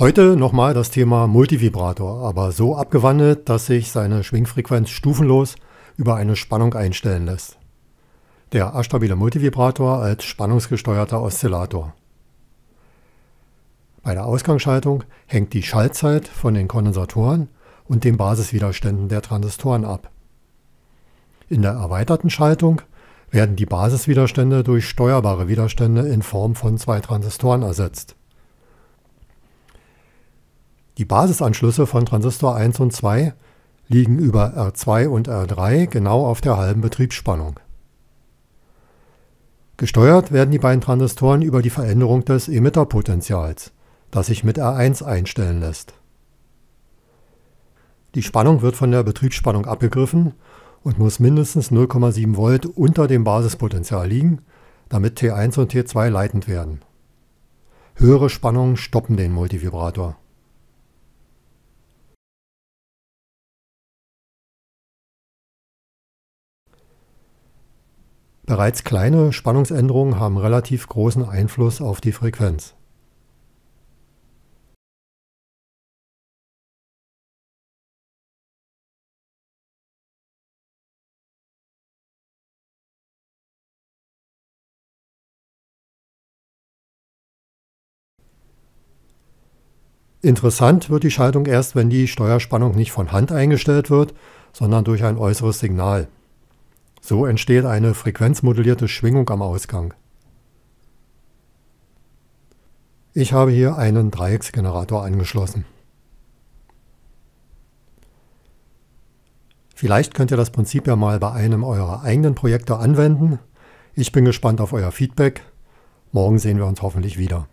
Heute nochmal das Thema Multivibrator, aber so abgewandelt, dass sich seine Schwingfrequenz stufenlos über eine Spannung einstellen lässt. Der astabile Multivibrator als spannungsgesteuerter Oszillator. Bei der Ausgangsschaltung hängt die Schaltzeit von den Kondensatoren und den Basiswiderständen der Transistoren ab. In der erweiterten Schaltung werden die Basiswiderstände durch steuerbare Widerstände in Form von zwei Transistoren ersetzt. Die Basisanschlüsse von Transistor 1 und 2 liegen über R2 und R3 genau auf der halben Betriebsspannung. Gesteuert werden die beiden Transistoren über die Veränderung des Emitterpotentials, das sich mit R1 einstellen lässt. Die Spannung wird von der Betriebsspannung abgegriffen und muss mindestens 0,7 Volt unter dem Basispotential liegen, damit T1 und T2 leitend werden. Höhere Spannungen stoppen den Multivibrator. Bereits kleine Spannungsänderungen haben relativ großen Einfluss auf die Frequenz. Interessant wird die Schaltung erst, wenn die Steuerspannung nicht von Hand eingestellt wird, sondern durch ein äußeres Signal. So entsteht eine frequenzmodellierte Schwingung am Ausgang. Ich habe hier einen Dreiecksgenerator angeschlossen. Vielleicht könnt ihr das Prinzip ja mal bei einem eurer eigenen Projekte anwenden. Ich bin gespannt auf euer Feedback. Morgen sehen wir uns hoffentlich wieder.